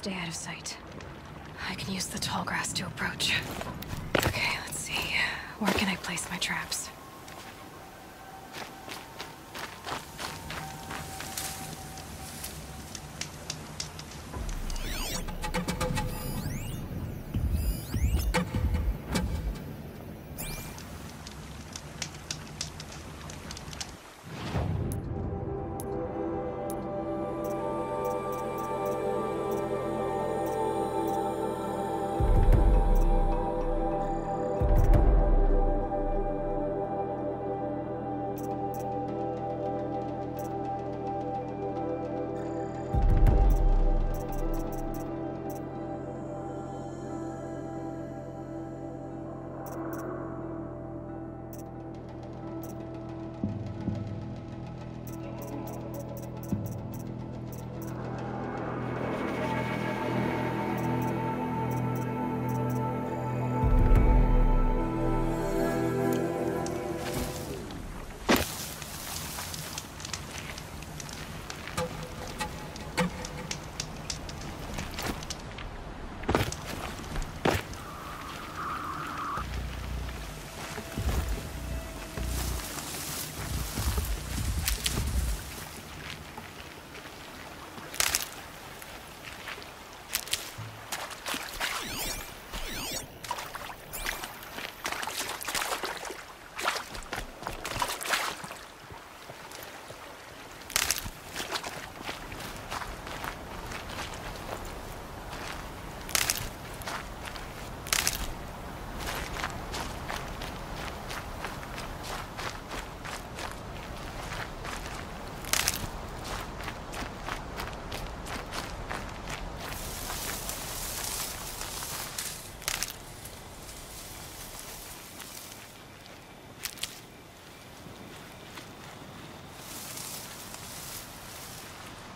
Stay out of sight. I can use the tall grass to approach. Okay, let's see. Where can I place my traps?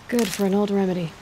Good for an old remedy.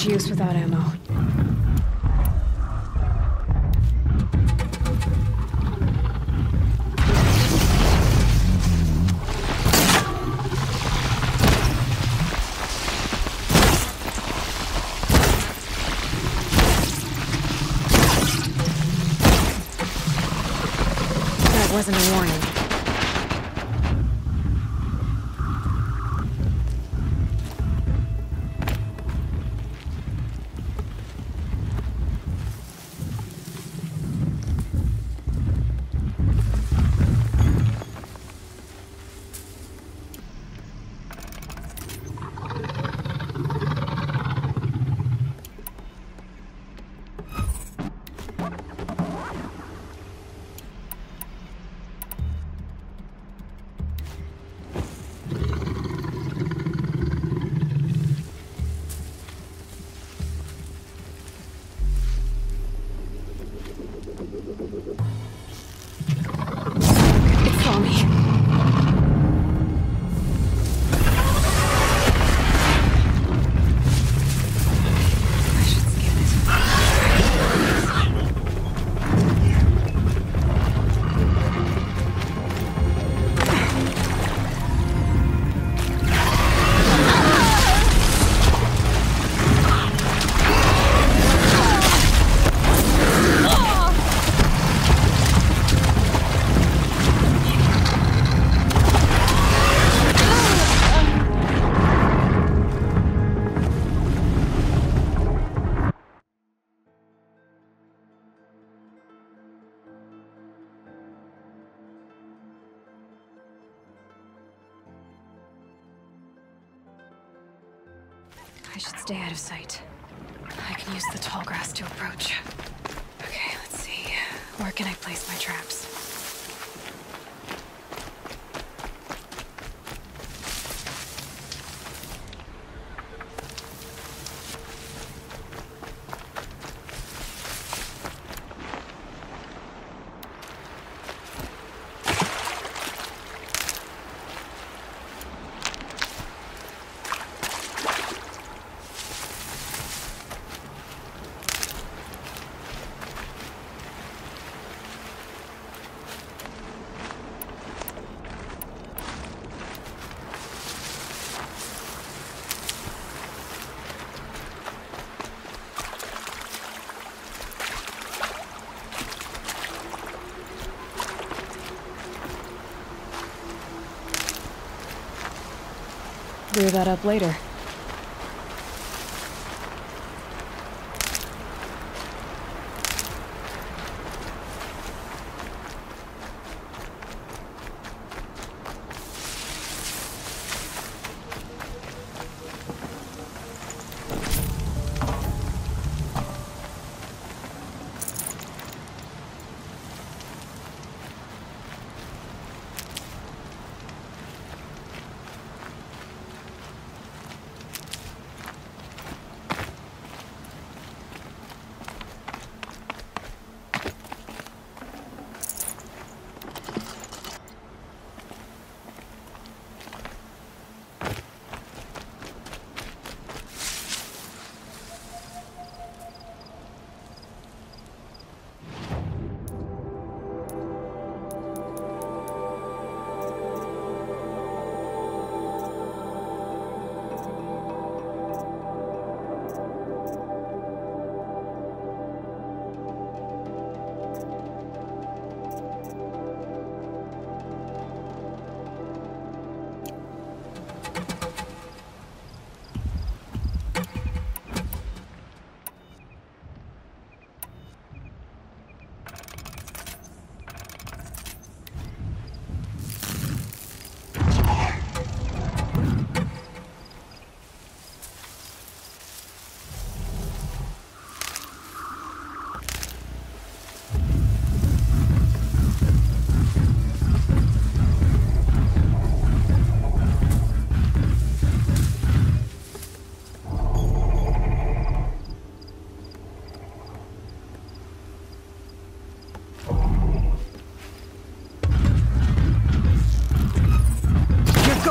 Much use without ammo. That wasn't a that up later.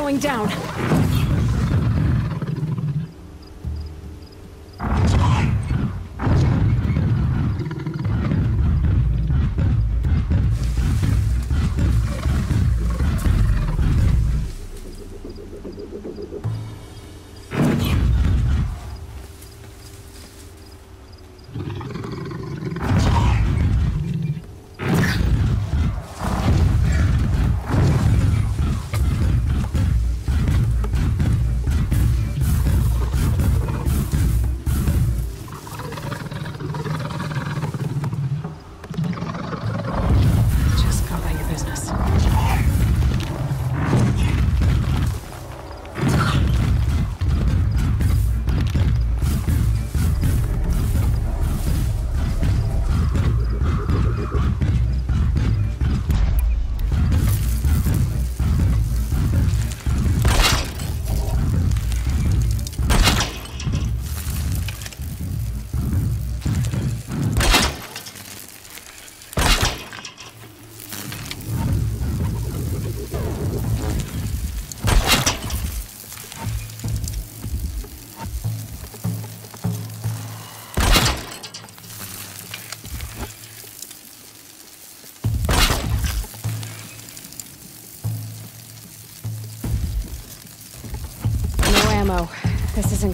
Going down!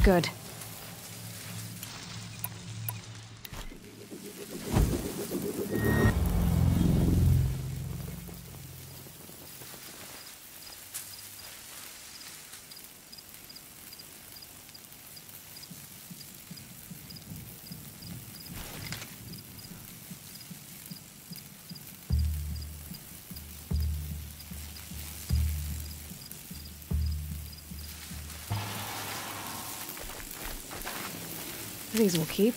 Good. These will keep.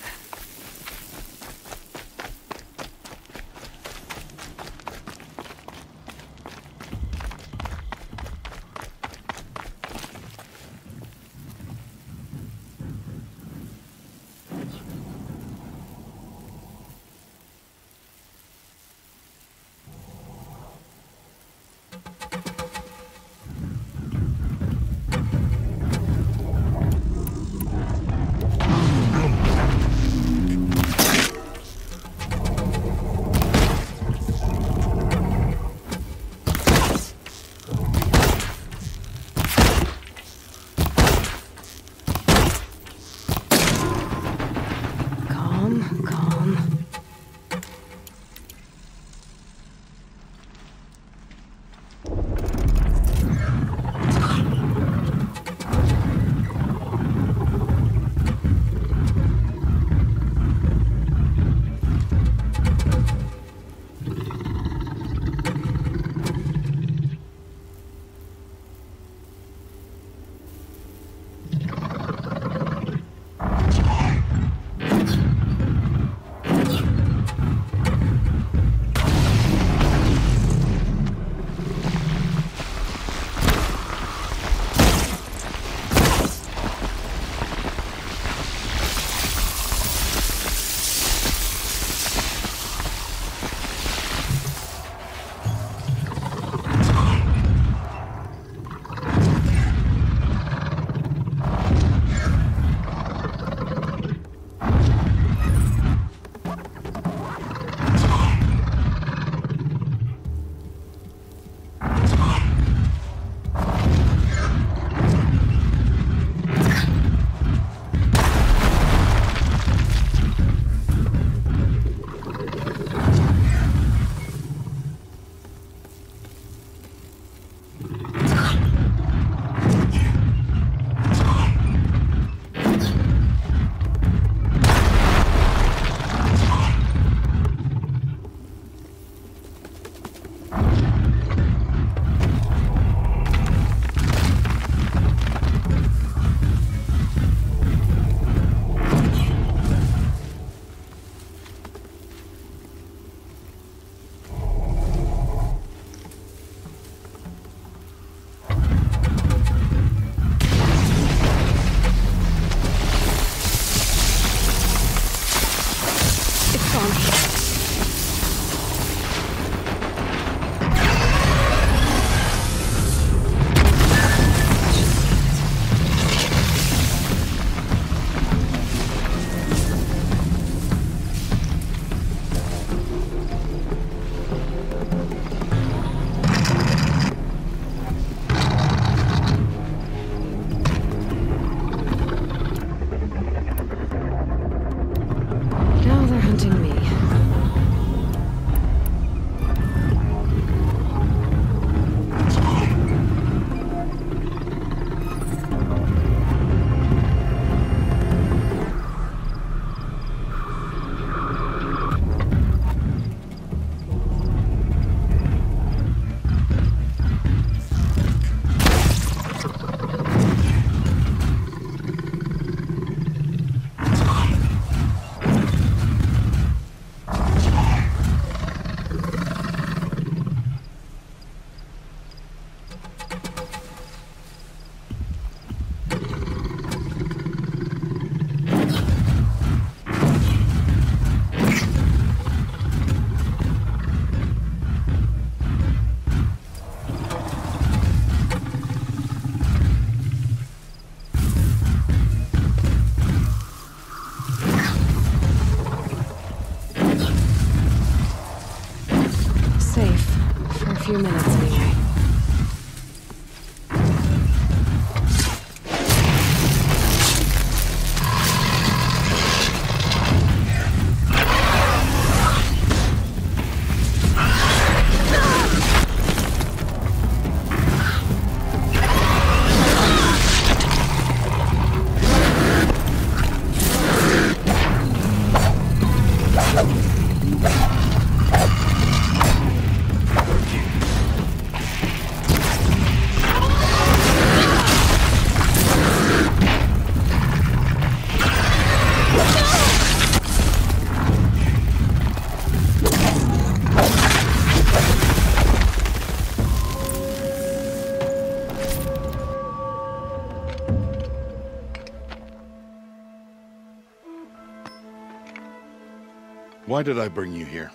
Why did I bring you here?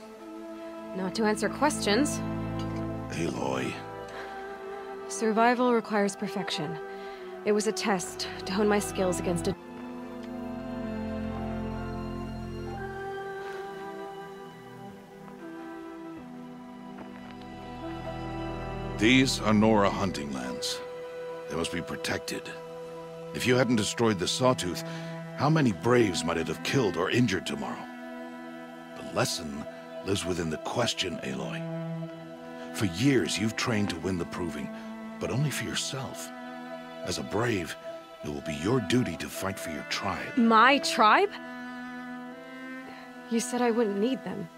Not to answer questions. Aloy. Survival requires perfection. It was a test to hone my skills against a... These are Nora hunting lands. They must be protected. If you hadn't destroyed the Sawtooth, how many Braves might it have killed or injured tomorrow? Lesson lives within the question, Aloy. For years, you've trained to win the Proving, but only for yourself. As a Brave, it will be your duty to fight for your tribe. My tribe? You said I wouldn't need them.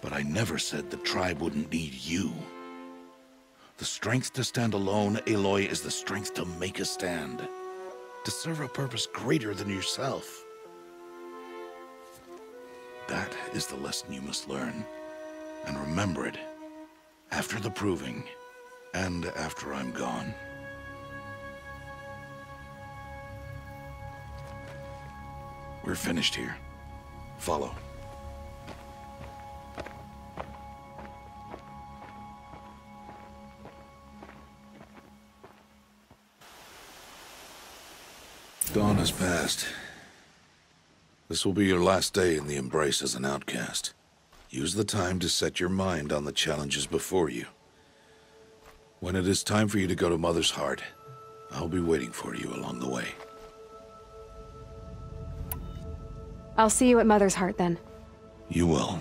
But I never said the tribe wouldn't need you. The strength to stand alone, Aloy, is the strength to make a stand. To serve a purpose greater than yourself. That is the lesson you must learn. And remember it. After the proving. And after I'm gone. We're finished here. Follow. Dawn has passed. This will be your last day in the Embrace as an outcast. Use the time to set your mind on the challenges before you. When it is time for you to go to Mother's Heart, I'll be waiting for you along the way. I'll see you at Mother's Heart then. You will.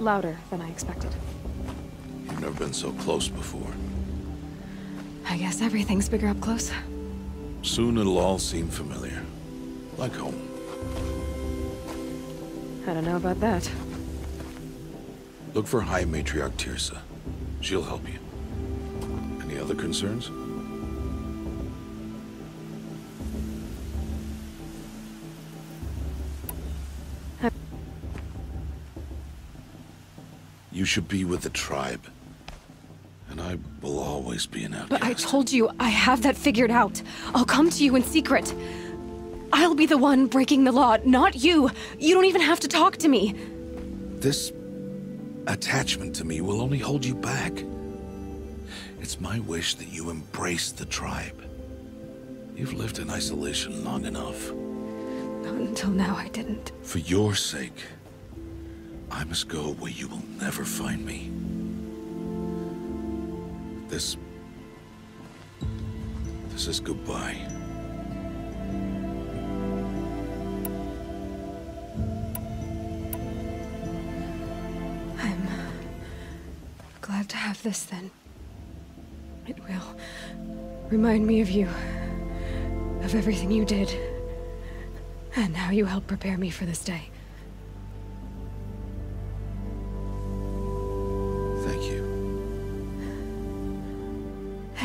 Louder than I expected. You've never been so close before. I guess everything's bigger up close. Soon it'll all seem familiar. Like home. I don't know about that. Look for High Matriarch Teersa. She'll help you. Any other concerns? You should be with the tribe. And I will always be an outcast. But I told you, I have that figured out. I'll come to you in secret. I'll be the one breaking the law, not you. You don't even have to talk to me. This attachment to me will only hold you back. It's my wish that you embrace the tribe. You've lived in isolation long enough. Not until now, I didn't. For your sake, I must go where you will never find me. This... This is goodbye. I'm glad to have this then. It will remind me of you, of everything you did, and how you helped prepare me for this day.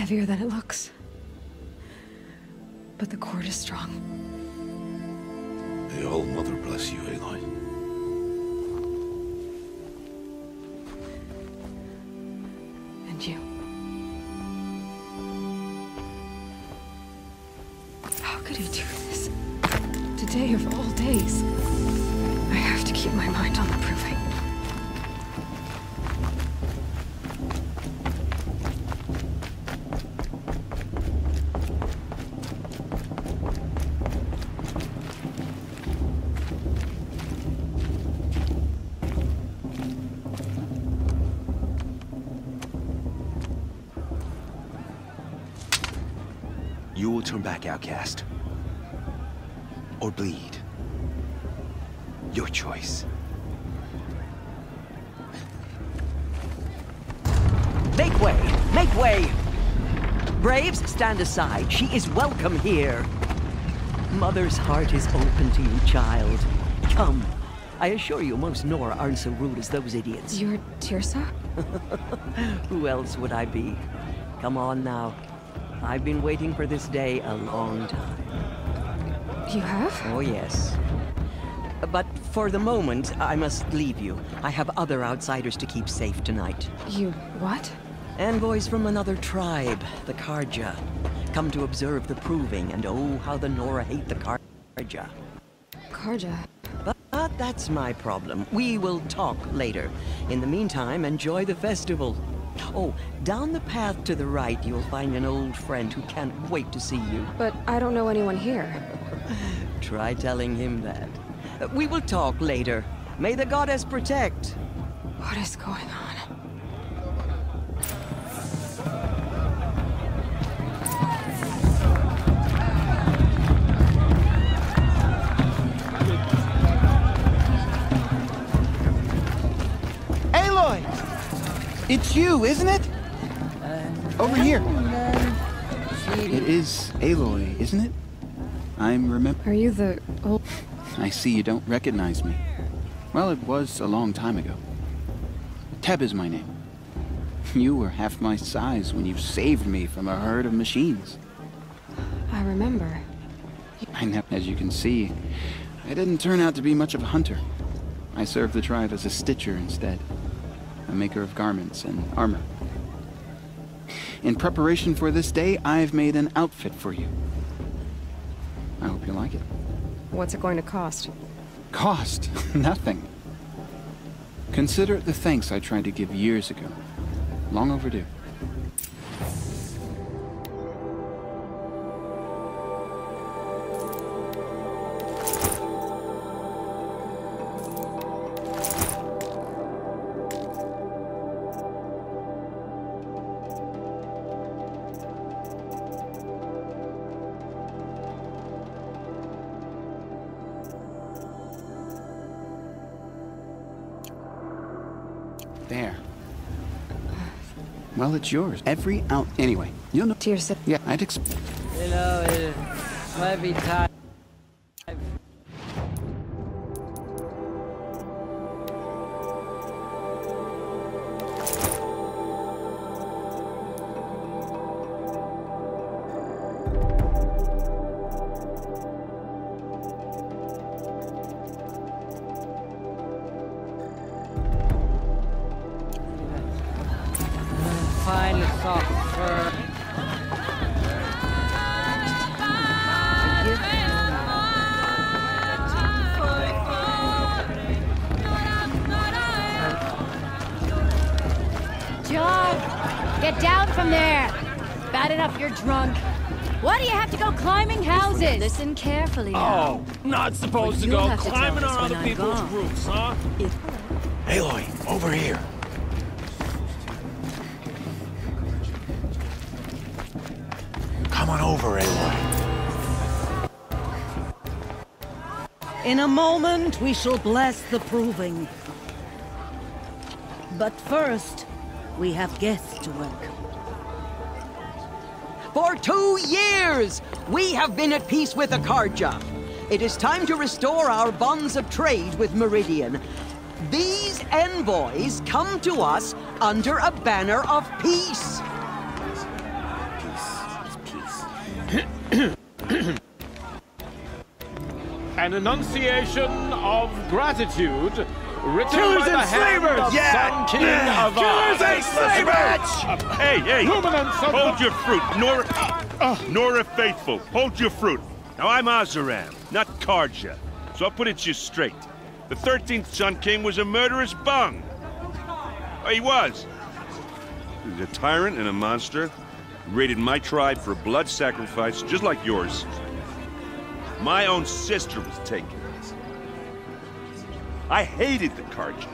Heavier than it looks. But the cord is strong. May All Mother bless you, Aloy. Turn back, outcast. Or bleed. Your choice. Make way! Make way! Braves, stand aside. She is welcome here. Mother's heart is open to you, child. Come. I assure you, most Nora aren't so rude as those idiots. You're Teersa? Who else would I be? Come on now. I've been waiting for this day a long time. You have? Oh, yes. But for the moment, I must leave you. I have other outsiders to keep safe tonight. You what? Envoys from another tribe, the Carja. Come to observe the proving, and oh, how the Nora hate the Carja. Carja. But, but that's my problem. We will talk later. In the meantime, enjoy the festival. Oh, down the path to the right, you'll find an old friend who can't wait to see you. But I don't know anyone here. Try telling him that. We will talk later. May the goddess protect. What is going on? You, isn't it? Over here. It is Aloy, isn't it? I'm remember. Are you the old... I see you don't recognize me. Well, it was a long time ago. Teb is my name. You were half my size when you saved me from a herd of machines. I remember. I know, as you can see, I didn't turn out to be much of a hunter. I served the tribe as a stitcher instead, a maker of garments and armor. In preparation for this day, I've made an outfit for you. I hope you like it. What's it going to cost? Cost? Nothing. Consider the thanks I tried to give years ago. Long overdue. It's yours. Every out. Anyway, you'll know. Teersa. Yeah, I'd expect. You know, it might be time. From there. Bad enough you're drunk. Why do you have to go climbing houses? Listen carefully now. Oh, not supposed to go have to climbing on other I'm people's gone. roofs, huh? If Aloy, over here. Come on over, Aloy. In a moment, we shall bless the proving. But first, we have guests to welcome. For two years, we have been at peace with Akarja. It is time to restore our bonds of trade with Meridian. These envoys come to us under a banner of peace. An enunciation of gratitude written Killers by the and slavers! of Yeah! Sun King Yeah! of Killers and slavers! Hey, hey! Luminance Hold the- your fruit, Nora. Ah. Nora Faithful, hold your fruit. Now I'm Oseram, not Carja, so I'll put it to you straight. The 13th Sun King was a murderous bung. Oh, he was. He was a tyrant and a monster. He raided my tribe for a blood sacrifice, just like yours. My own sister was taken. I hated the Carja.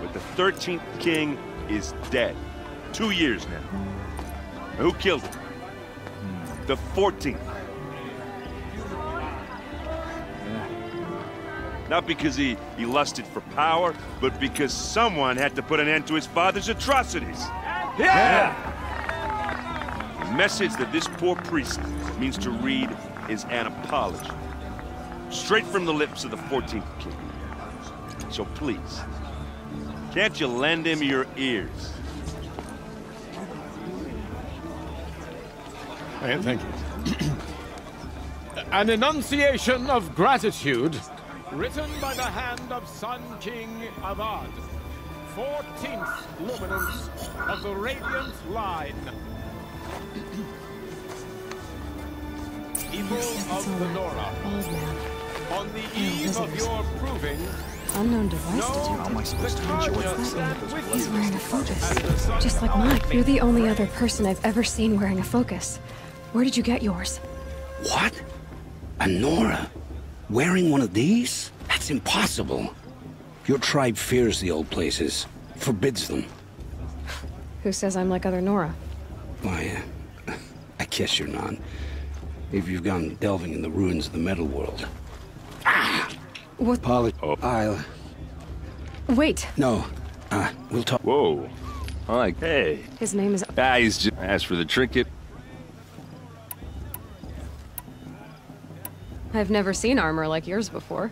But the 13th king is dead. Two years now. Who killed him? The 14th. Not because he, he lusted for power, but because someone had to put an end to his father's atrocities. Yeah! The message that this poor priest means to read is an apology. Straight from the lips of the 14th king. So please, can't you lend him your ears? Eh, Thank you. An enunciation of gratitude written by the hand of Sun King Avad, 14th luminance of the Radiant Line. People of the Nora, Bald man. On the eve of your proving, Unknown device know detected. the Carja stand with He's you. wearing a focus. and the Sun Just like mine. You're the only other person I've ever seen wearing a focus. Where did you get yours? What? A Nora? Wearing one of these? That's impossible. Your tribe fears the old places, forbids them. Who says I'm like other Nora? Why, uh, I guess you're not. If you've gone delving in the ruins of the metal world. What? Apology. I'll. Wait. No. Uh, we'll talk. Whoa. I like, hey. His name is. Ah, he's just asked for the trinket. I've never seen armor like yours before.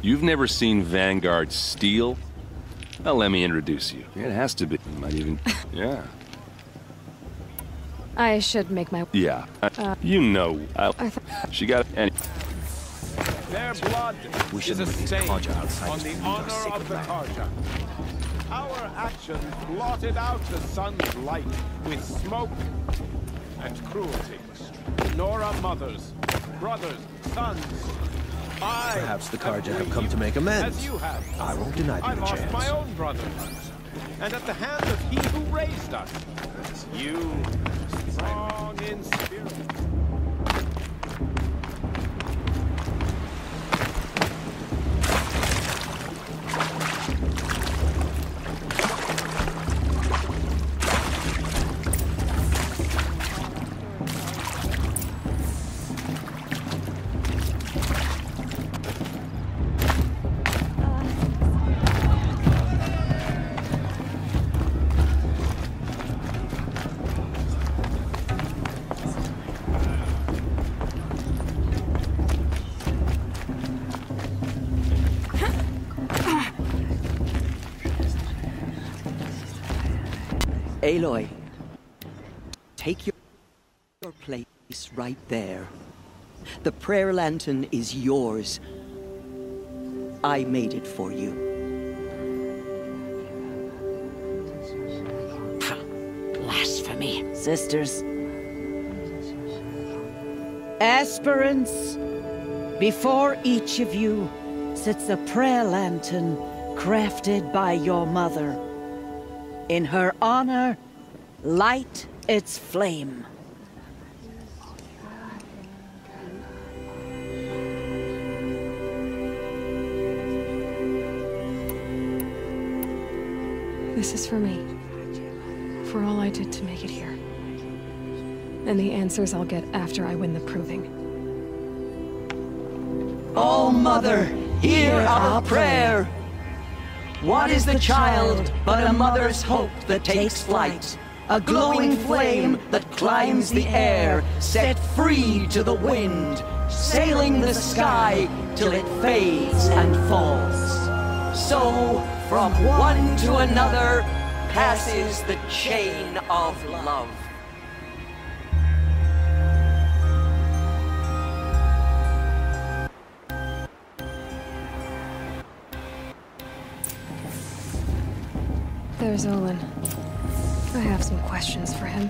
You've never seen Vanguard steel? Well, let me introduce you. It has to be. Might even. Yeah. I should make my. Yeah. I- you know. I, I th- she got. Any, Their blood We shouldn't a release stain on the our honor of the. Carja. Our actions blotted out the sun's light with smoke and cruelty. Nora mothers, brothers, sons. I Perhaps the Carja have come to make amends. As you have. I won't deny I them a lost chance. my own brothers. And at the hands of he who raised us, you, strong in spirit, Aloy, take your, your place right there. The prayer lantern is yours. I made it for you. Blasphemy. Sisters. Aspirants, before each of you sits a prayer lantern crafted by your mother. In her honor, light its flame. This is for me. For all I did to make it here. And the answers I'll get after I win the proving. Oh, Mother, hear our prayer. What is the child but a mother's hope that takes flight? A glowing flame that climbs the air, set free to the wind, sailing the sky till it fades and falls. So, from one to another, passes the chain of love. There's Olin. I have some questions for him.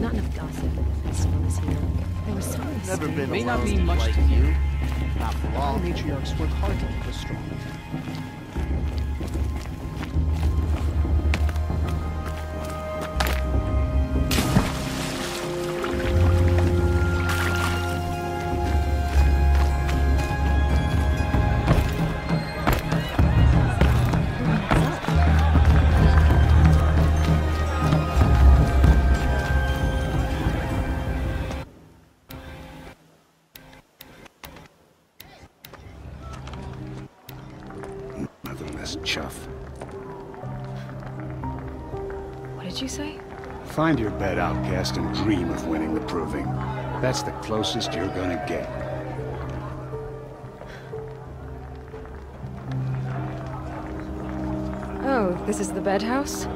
Not enough gossip. I smell this here. There was so much. Never been May not alone mean much like to you. After all, matriarchs work hard to keep us strong. Bed, and dream of winning the proving. That's the closest you're gonna get. Oh, this is the bedhouse?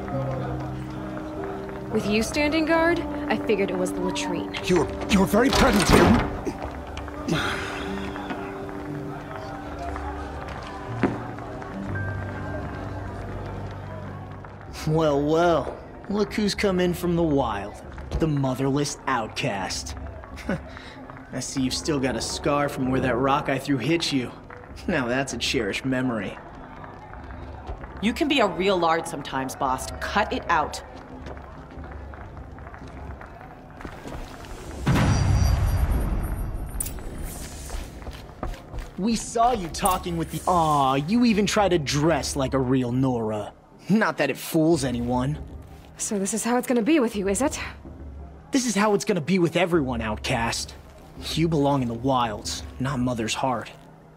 With you standing guard, I figured it was the latrine. You're... you're very present here. Well, well. Look who's come in from the wild. The motherless outcast. I see you've still got a scar from where that rock I threw hit you. Now that's a cherished memory. You can be a real lard sometimes, boss. Cut it out. We saw you talking with the. Aw, you even try to dress like a real Nora. Not that it fools anyone. So this is how it's gonna be with you, is it? This is how it's gonna be with everyone, outcast. You belong in the wilds, not Mother's heart.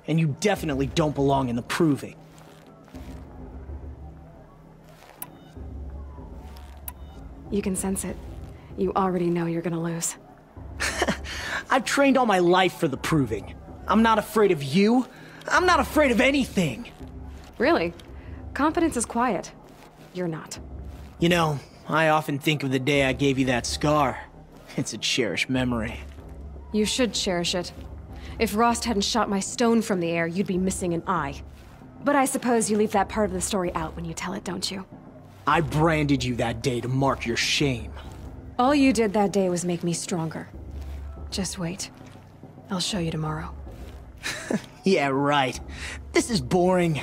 And you definitely don't belong in the proving. You can sense it. You already know you're gonna lose. I've trained all my life for the proving. I'm not afraid of you. I'm not afraid of anything. Really? Confidence is quiet. You're not. You know, I often think of the day I gave you that scar. It's a cherished memory. You should cherish it. If Rost hadn't shot my stone from the air, you'd be missing an eye. But I suppose you leave that part of the story out when you tell it, don't you? I branded you that day to mark your shame. All you did that day was make me stronger. Just wait. I'll show you tomorrow. Yeah, right. This is boring.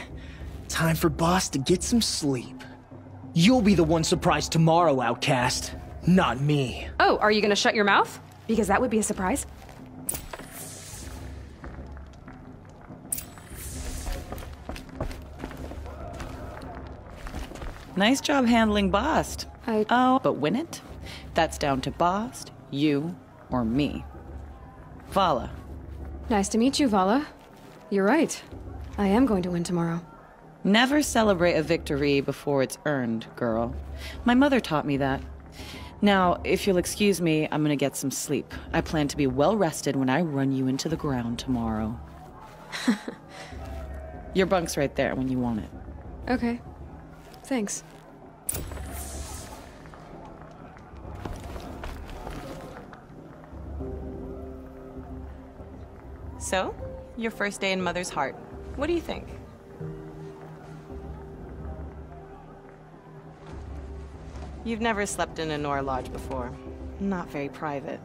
Time for Bast to get some sleep. You'll be the one surprised tomorrow, Outcast. Not me. Oh, are you gonna shut your mouth? Because that would be a surprise. Nice job handling Bast. I... Oh, but win it? That's down to Bast, you, or me. Vala. Nice to meet you, Vala. You're right. I am going to win tomorrow. Never celebrate a victory before it's earned, girl. My mother taught me that. Now, if you'll excuse me, I'm gonna get some sleep. I plan to be well rested when I run you into the ground tomorrow. Your bunk's right there when you want it. Okay. Thanks. So, your first day in Mother's Heart. What do you think? You've never slept in a Nora Lodge before. Not very private.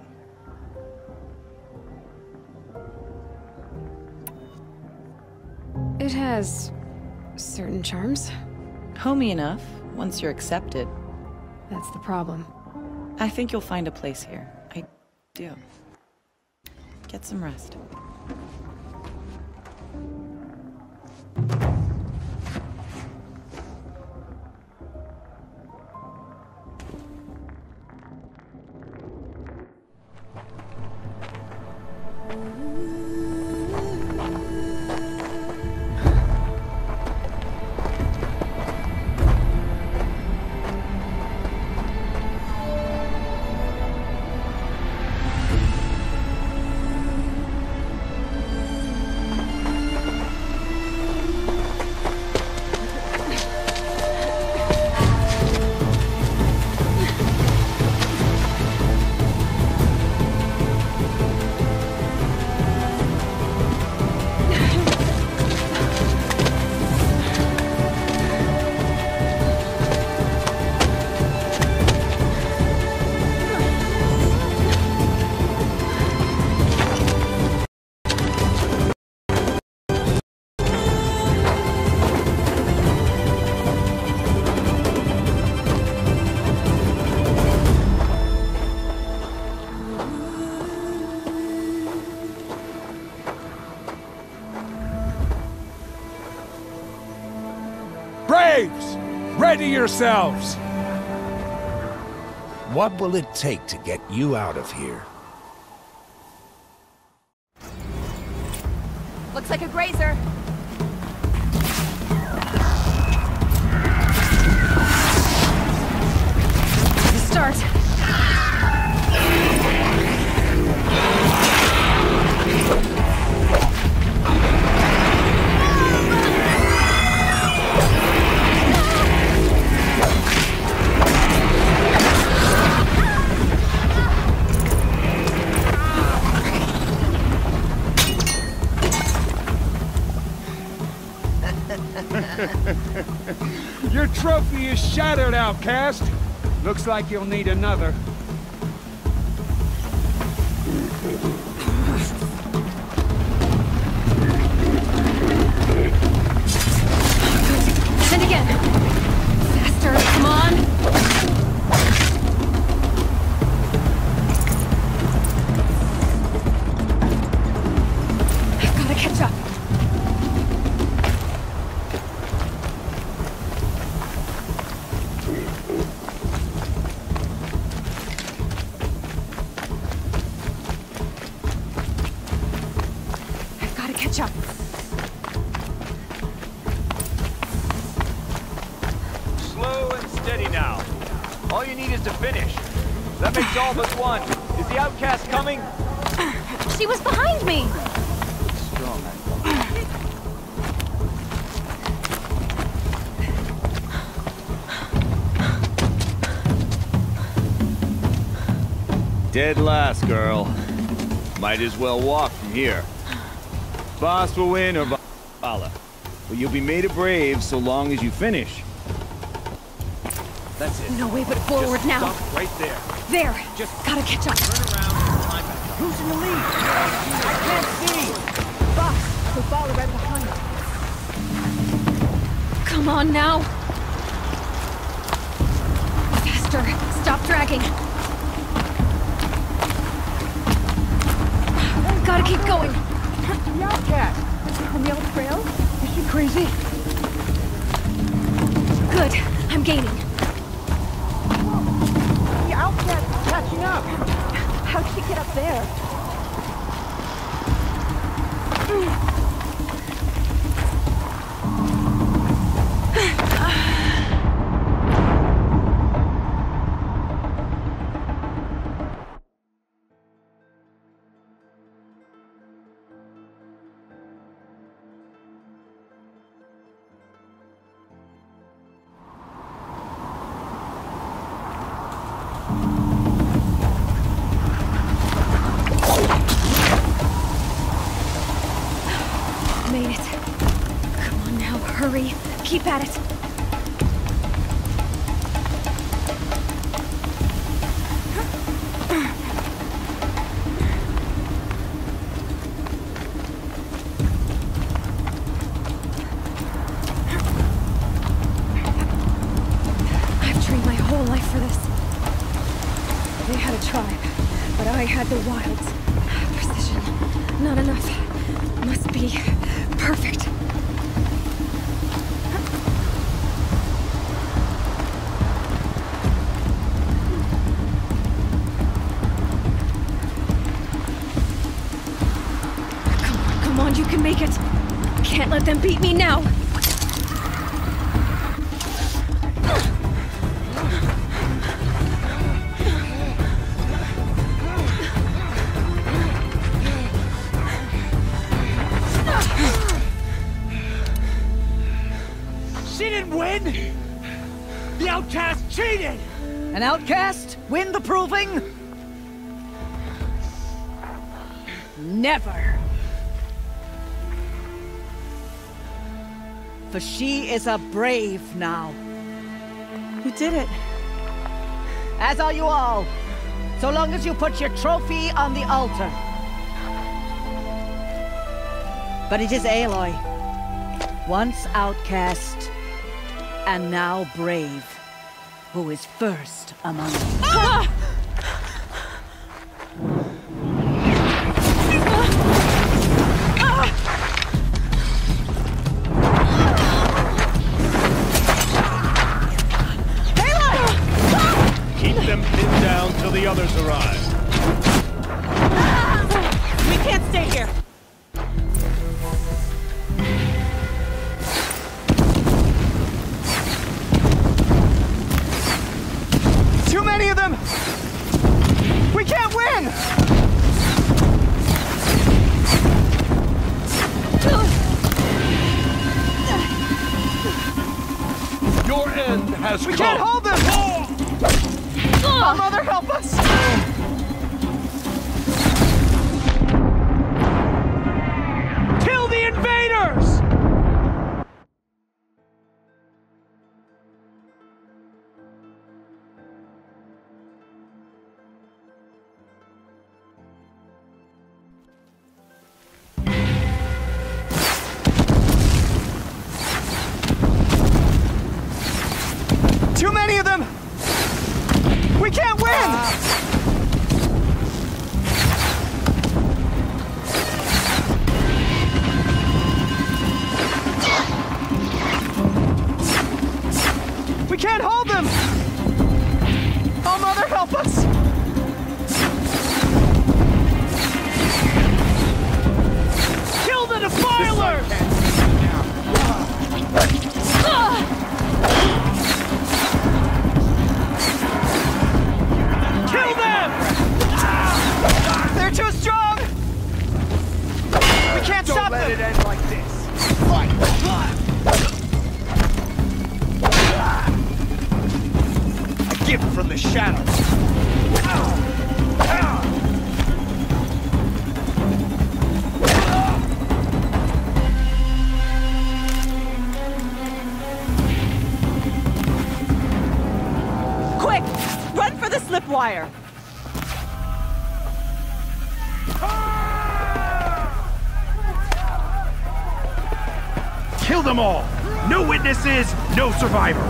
It has certain charms. Homey enough, once you're accepted. That's the problem. I think you'll find a place here. I do. Get some rest. Ready yourselves! What will it take to get you out of here? Looks like you'll need another. Girl. Might as well walk from here. Bast will win or Valhalla. But you'll be made a brave so long as you finish. That's it. No way but forward Just now. Stop right there. There! Just gotta catch up. Turn around and climb back. Who's in the lead? I can't see. Bast, we'll follow right behind. Come on now. Faster. Stop dragging. Gotta keep going. The outcast! On the old trail? Is she crazy? Good. I'm gaining. The outcast is catching up! How'd she get up there? For she is a brave now. You did it. As are you all. So long as you put your trophy on the altar. But it is Aloy. Once outcast, and now brave, who is first among us. exercise ah! can't hold them! survivor!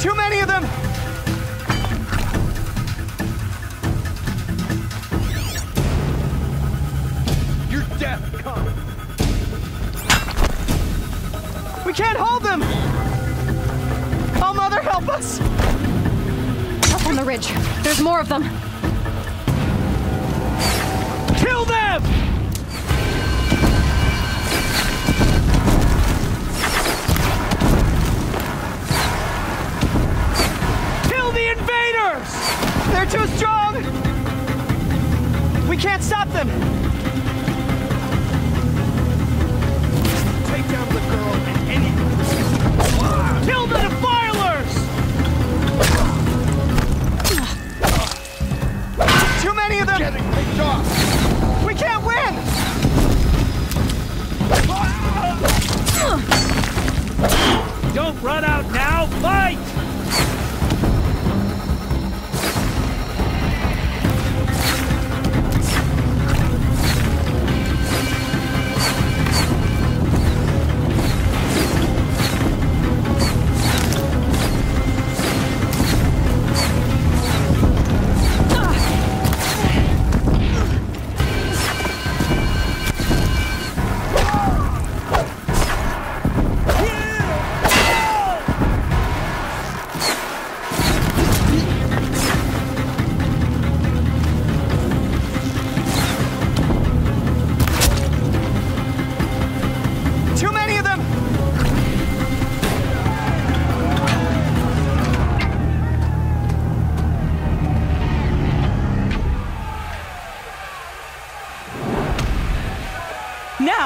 Too many of them! Your death comes! We can't hold them! Oh, Mother, help us! Up on the ridge. There's more of them. Kill them! too strong! We can't stop them!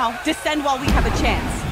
now. Descend while we have a chance.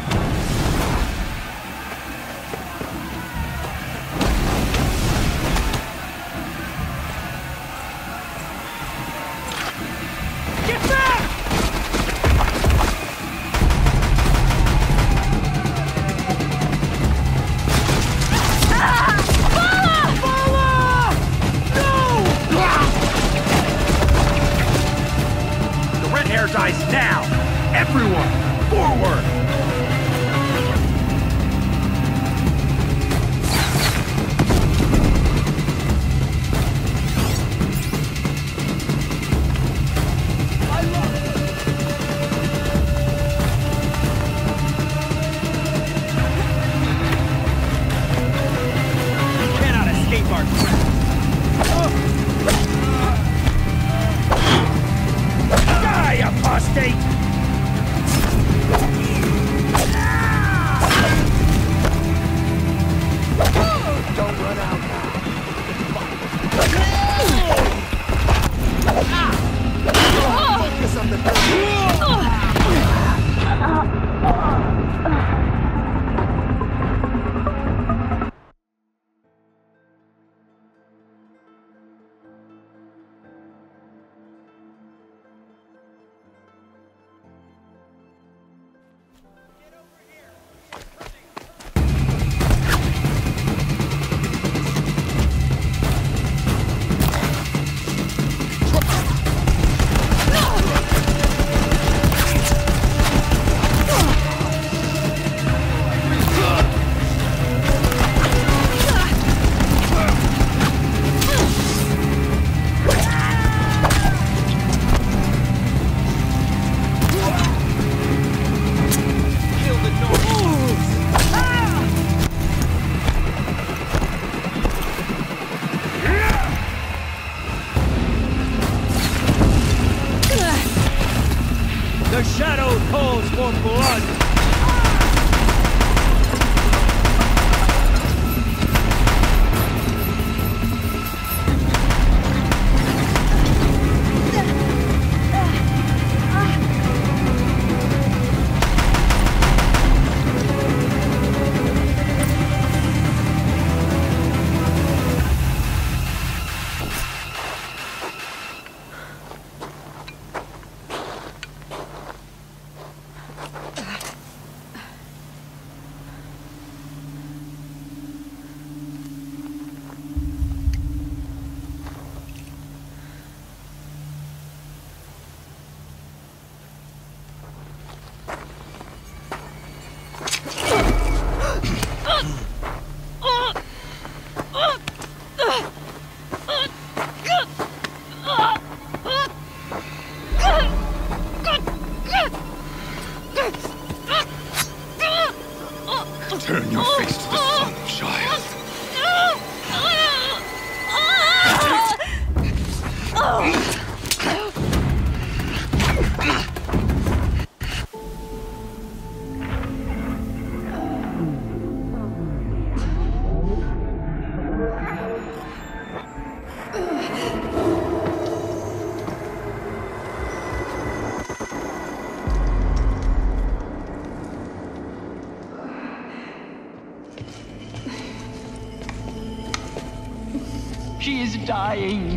Dying.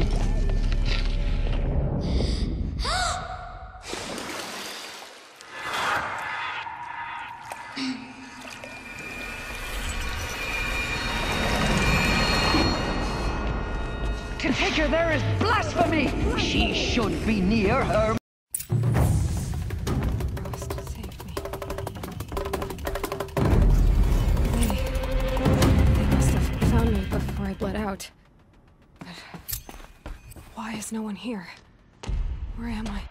To take her there is blasphemy. She should be near her. One here? Where am I?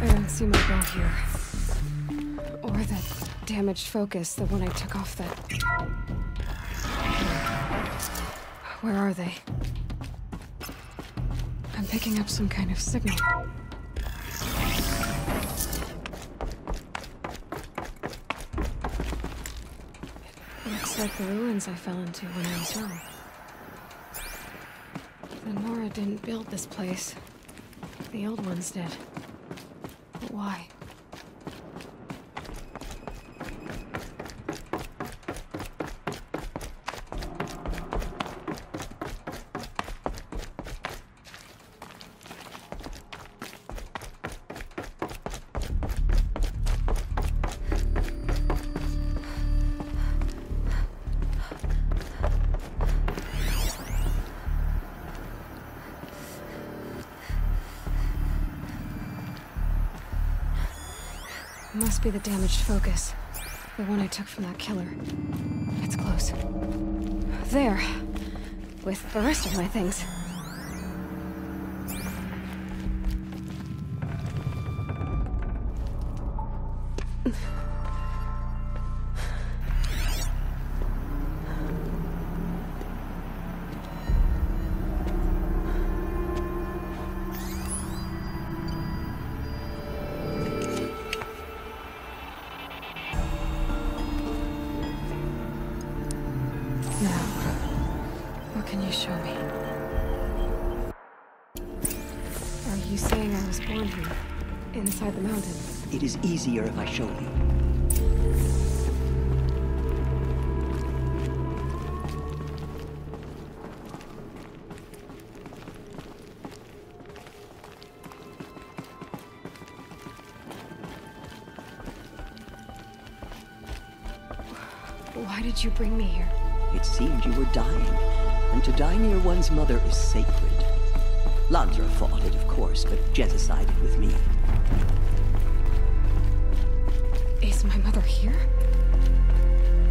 I don't see my bow here. Or that damaged focus, the one I took off that... Where are they? I'm picking up some kind of signal. Like the ruins I fell into when I was young. The Nora didn't build this place. The old ones did. But why? Must be the damaged focus. The one I took from that killer. It's close. There. With the rest of my things. Is easier if I show you. Why did you bring me here? It seemed you were dying, and to die near one's mother is sacred. Lansra fought it, of course, but Jezza sided with me. Here?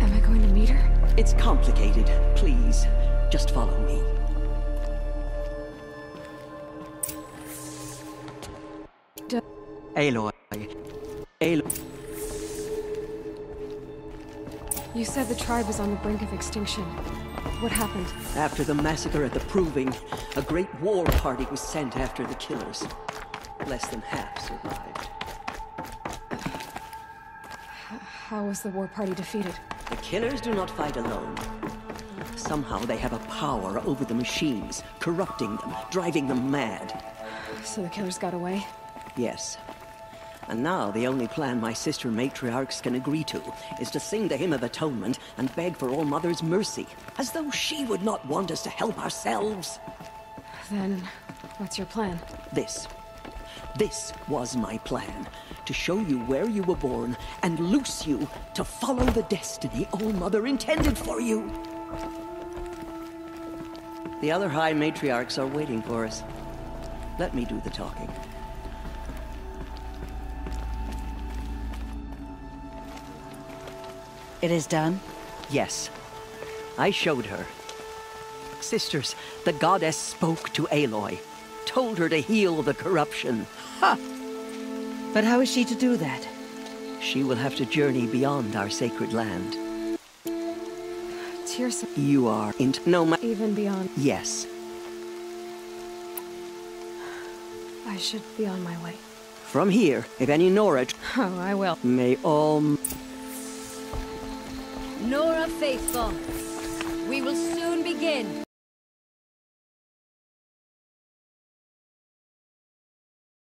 Am I going to meet her? It's complicated. Please, just follow me. D Aloy. Aloy. you said the tribe was on the brink of extinction. What happened? After the massacre at the Proving, a great war party was sent after the killers. Less than half survived. How was the war party defeated? The killers do not fight alone. Somehow they have a power over the machines, corrupting them, driving them mad. So the killers got away? Yes. And now the only plan my sister matriarchs can agree to is to sing the hymn of atonement and beg for All Mother's mercy, as though she would not want us to help ourselves. Then, what's your plan? This. This was my plan. To show you where you were born and loose you to follow the destiny All Mother intended for you. The other High Matriarchs are waiting for us. Let me do the talking. It is done? Yes. I showed her. Sisters, the goddess spoke to Aloy, told her to heal the corruption. Ha! But how is she to do that? She will have to journey beyond our sacred land. Teersa You are in no ma- even beyond. Yes. I should be on my way. From here, if any Nora Oh, I will. may all Nora Faithful, we will soon begin.